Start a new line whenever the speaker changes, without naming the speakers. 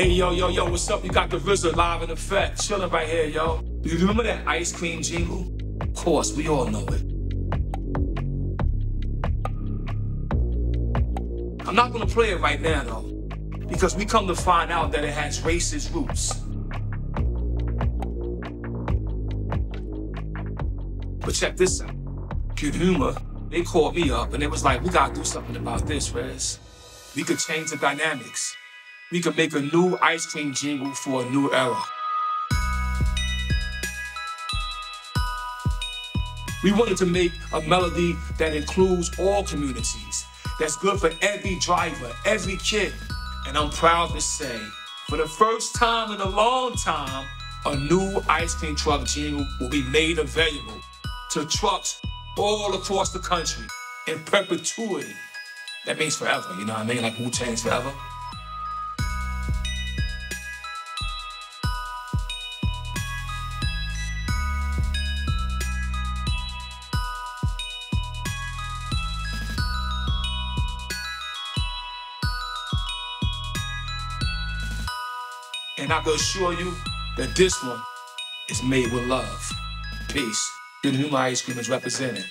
Hey, yo, yo, yo, what's up? You got the RZA live in effect. Chilling right here, yo. You remember that ice cream jingle? Of course, we all know it. I'm not gonna play it right now, though, because we come to find out that it has racist roots. But check this out. Good Humor, they called me up and it was like, we gotta do something about this, Rez. We could change the dynamics. We could make a new ice cream jingle for a new era. We wanted to make a melody that includes all communities, that's good for every driver, every kid. And I'm proud to say, for the first time in a long time, a new ice cream truck jingle will be made available to trucks all across the country in perpetuity. That means forever, you know what I mean? Like Wu Tang's forever. And I can assure you that this one is made with love. Peace. Good Humor Ice Cream is represented.